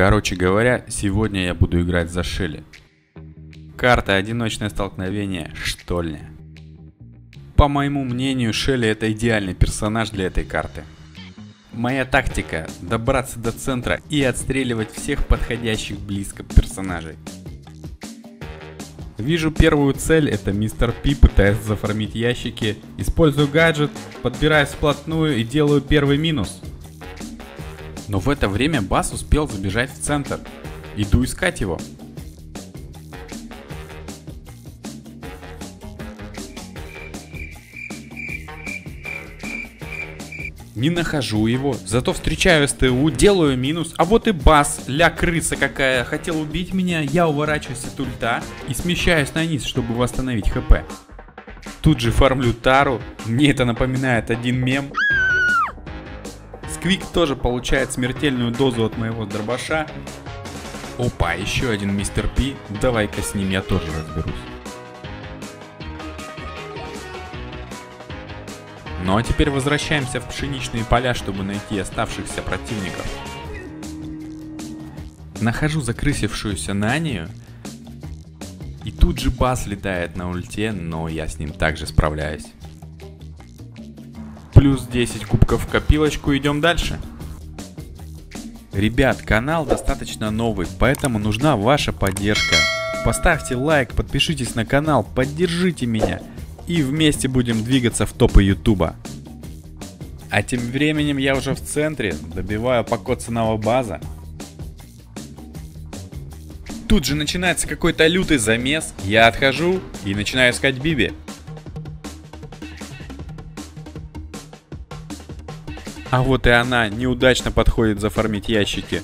Короче говоря, сегодня я буду играть за Шелли. Карта «Одиночное столкновение. Штольня». По моему мнению, Шелли это идеальный персонаж для этой карты. Моя тактика – добраться до центра и отстреливать всех подходящих близко персонажей. Вижу первую цель, это мистер Пи, пытается зафармить ящики. Использую гаджет, подбираюсь вплотную и делаю первый минус. Но в это время Бас успел забежать в центр. Иду искать его. Не нахожу его, зато встречаю СТУ, делаю минус, а вот и бас, ля крыса какая, хотел убить меня, я уворачиваюсь от ульта и смещаюсь на низ, чтобы восстановить хп. Тут же фармлю тару, мне это напоминает один мем. Сквик тоже получает смертельную дозу от моего дробаша. Опа, еще один мистер Пи, давай-ка с ним я тоже разберусь. Ну а теперь возвращаемся в пшеничные поля, чтобы найти оставшихся противников. Нахожу закрысившуюся Нанию. И тут же бас летает на ульте, но я с ним также справляюсь. Плюс 10 кубков в копилочку, идем дальше. Ребят, канал достаточно новый, поэтому нужна ваша поддержка. Поставьте лайк, подпишитесь на канал, поддержите меня и вместе будем двигаться в топы Ютуба. А тем временем я уже в центре, добиваю покоцанного база. Тут же начинается какой-то лютый замес, я отхожу и начинаю искать Биби. А вот и она неудачно подходит зафармить ящики.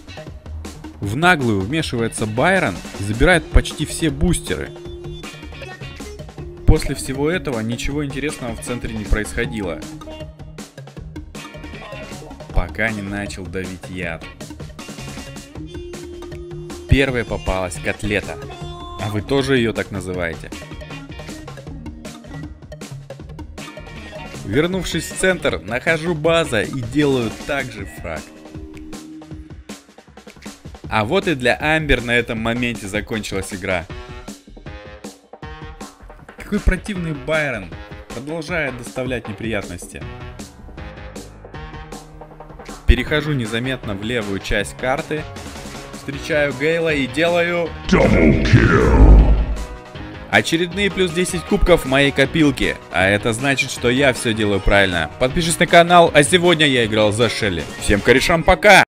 В наглую вмешивается Байрон и забирает почти все бустеры – После всего этого ничего интересного в центре не происходило. Пока не начал давить яд. Первая попалась котлета. А вы тоже ее так называете? Вернувшись в центр, нахожу база и делаю также фраг. А вот и для Амбер на этом моменте закончилась игра. Какой противный Байрон продолжает доставлять неприятности. Перехожу незаметно в левую часть карты, встречаю Гейла и делаю... Очередные плюс 10 кубков в моей копилке, а это значит, что я все делаю правильно. Подпишись на канал, а сегодня я играл за Шелли. Всем корешам пока!